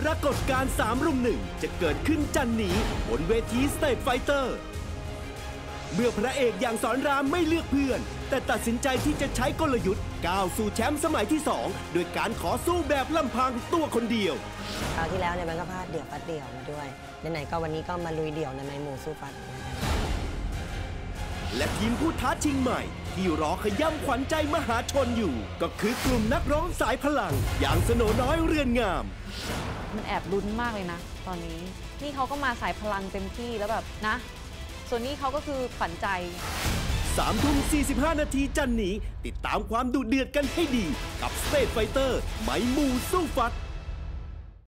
ปรากฏการณ์3รุมหนึ่งจะเกิดขึ้นจันนี้บนเวที Stage Fighter เมื่อพระเอกอย่างศรรามไม่เลือกเพื่อน แต่ตัดสินใจที่จะใช้กลยุทธ์ก้าวสู่แชมป์สมัยที่ 2 โดยการขอสู้แบบลำพังตัวคนเดียวคราวที่แล้วเนี่ยมันก็พลาดเดี่ยวฟัดเดี่ยวมาด้วยไหนๆก็วันนี้ก็มาลุยเดี่ยวในไมค์หมู่สู้ฟัดเหมือนกันและทีมผู้ท้าชิงใหม่ ที่รอขย่ำขวัญใจมหาชนอยู่ ก็คือกลุ่มนักร้องสายพลัง อย่างสโหนน้อยเรือนงาม มันแอบลุ้นมากเลยนะ ตอนนี้นี่เขาก็มาสายพลังเต็มที่แล้วแบบนะ ส่วนนี้เขาก็คือฝันใจ3ทุ่ม45 นาทีจันนี้ ติดตามความดุเดือดกันให้ดี กับ Stage Fighter ไมค์หมู่สู้ฟัด